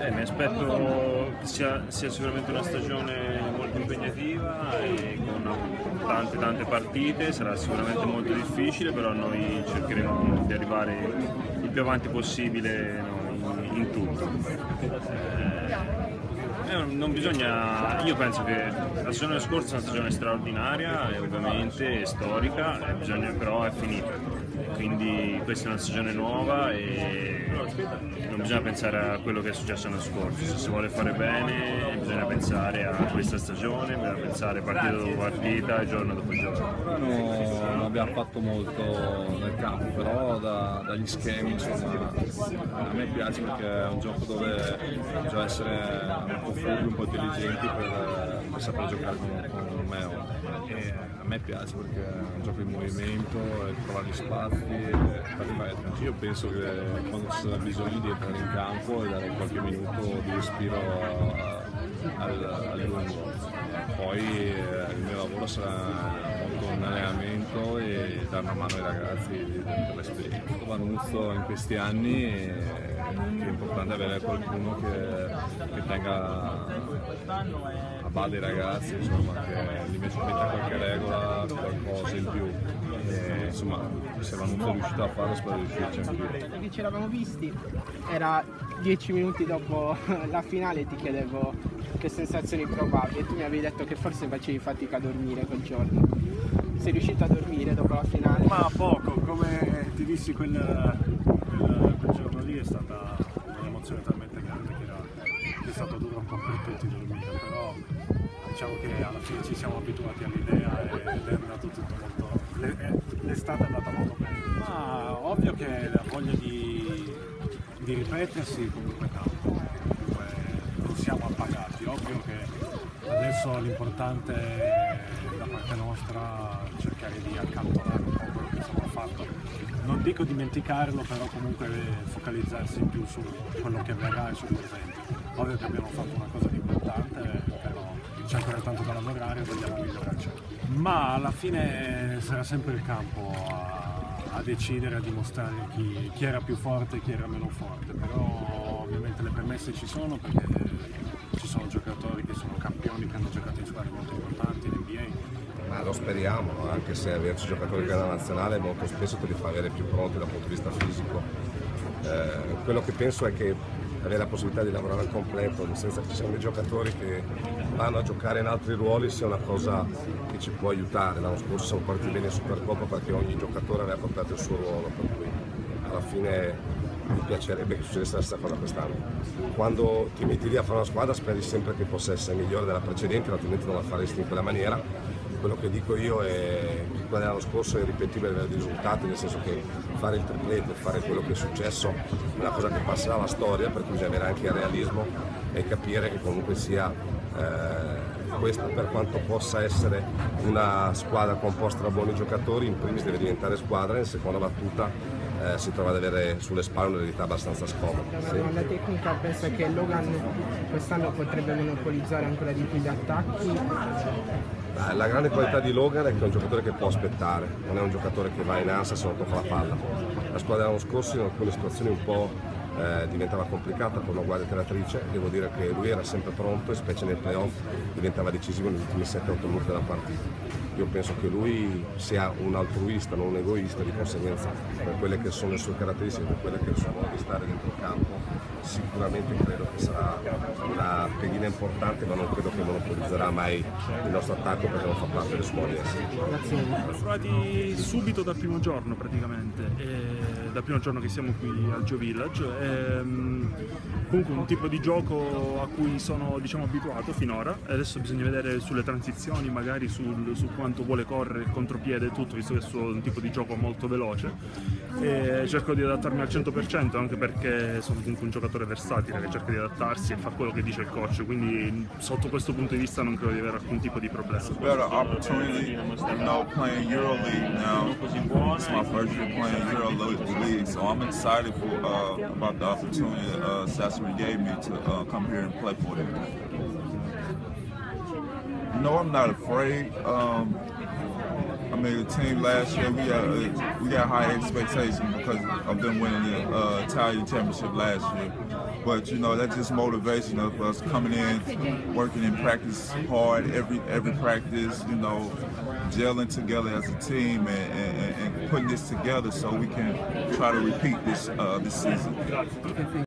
Eh, mi aspetto che sia, sia, sicuramente una stagione molto impegnativa e con tante tante partite, sarà sicuramente molto difficile, però noi cercheremo di arrivare il più avanti possibile no, in, in, tutto. Eh, eh, non bisogna, io penso che la stagione scorsa è una stagione straordinaria ovviamente storica, bisogna, però è finita quindi questa è una stagione nuova e non bisogna pensare a quello che è successo l'anno scorso, se si vuole fare bene bisogna pensare a questa stagione, bisogna pensare partita dopo partita giorno dopo giorno. No, non abbiamo fatto molto nel campo, però da, dagli schemi insomma, a me piace perché è un gioco dove bisogna essere un po' furbi, un po' intelligenti per, per saper giocare con, con Meo. E a me piace perché è un gioco in movimento, trovare gli spazi. Io penso che quando ci sarà bisogno di entrare in campo e dare qualche minuto di respiro al, al lungo. Poi eh, il mio lavoro sarà molto un allenamento e dare una mano ai ragazzi per l'esperienza. Vanuzzo in questi anni è, importante avere qualcuno che, che tenga a bada i ragazzi, insomma, che gli metta qualche regola, qualcosa in più. E, insomma, se Vanuzzo è riuscito a farlo, spero di riuscirci anch'io. Perché ci eravamo visti, era dieci minuti dopo la finale ti chiedevo che sensazioni provavi e tu mi avevi detto che forse facevi fatica a dormire quel giorno. Sei riuscito a dormire dopo la finale? Ma poco, come ti dissi quel, quel, quel giorno lì è stata un'emozione talmente grande che, era, che è stato duro un po' per tutti dormire, però diciamo che alla fine ci siamo abituati all'idea ed è andato tutto molto... l'estate è andata molto bene. Ma ovvio che la voglia di, di ripetersi comunque tanto, siamo appagati, ovvio che adesso l'importante è da parte nostra cercare di accantonare un po' quello che abbiamo fatto. Non dico dimenticarlo, però comunque focalizzarsi più su quello che avverrà e sul presente. Ovvio che abbiamo fatto una cosa di importante, però c'è ancora tanto da lavorare e vogliamo migliorarci. Ma alla fine sarà sempre il campo a, a decidere, a dimostrare chi, chi, era più forte e chi era meno forte, però ovviamente le premesse ci sono perché giocatori che sono campioni, che hanno giocato in squadre molto importanti in NBA. Ma lo speriamo, anche se averci giocatori hanno nazionale molto spesso te li fa avere più pronti dal punto di vista fisico. Eh, quello che penso è che avere la possibilità di lavorare al completo, senza che ci siano dei giocatori che vanno a giocare in altri ruoli sia una cosa che ci può aiutare. L'anno scorso siamo partiti bene in Supercoppa perché ogni giocatore aveva portato il suo ruolo, per cui alla fine mi piacerebbe che succedesse la stessa cosa quest'anno. Quando ti metti lì a fare una squadra speri sempre che possa essere migliore della precedente, altrimenti non la faresti in quella maniera. Quello che dico io è che quello dell'anno scorso è ripetibile per risultati, nel senso che fare il triplete, fare quello che è successo è una cosa che passerà alla storia, per cui bisogna avere anche il realismo e capire che comunque sia eh, questa per quanto possa essere una squadra composta da buoni giocatori, in primis deve diventare squadra, in seconda battuta eh, si trova ad avere sulle spalle un'eredità abbastanza scomoda. Sì. La tecnica pensa che Logan quest'anno potrebbe monopolizzare ancora di più gli attacchi? La grande qualità di Logan è che è un giocatore che può aspettare, non è un giocatore che va in ansia se non tocca la palla. La squadra dell'anno scorso in alcune situazioni un po' eh, diventava complicata con una guardia tiratrice, devo dire che lui era sempre pronto e specie nei playoff diventava decisivo negli ultimi 7-8 minuti della partita io penso che lui sia un altruista, non un egoista, di conseguenza per quelle che sono le sue caratteristiche, per quelle che sono di stare dentro il campo, sicuramente credo che sarà una pedina importante, ma non credo che monopolizzerà mai il nostro attacco perché non fa parte del suo ODS. Siamo trovati subito dal primo giorno praticamente, e dal primo giorno che siamo qui al Geo Village. E, comunque un tipo di gioco a cui sono diciamo, abituato finora, adesso bisogna vedere sulle transizioni, magari sul, su quanto vuole correre, il contropiede e tutto, visto che è un tipo di gioco molto veloce. E cerco di adattarmi al 100% anche perché sono comunque un giocatore versatile che cerca di adattarsi e fa quello che dice il coach, quindi sotto questo punto di vista non credo di avere alcun tipo di problema. better opportunity, you know, playing EuroLeague now. It's my first year playing EuroLeague, so I'm excited for, uh, about the opportunity uh, Sassuolo gave me to uh, come here and play for them. No, I'm not afraid. Um, I mean, the team last year we got uh, we got high expectations because of them winning the uh, Italian championship last year. But you know that's just motivation of us coming in, working in practice hard every every practice. You know, gelling together as a team and, and, and putting this together so we can try to repeat this uh, this season.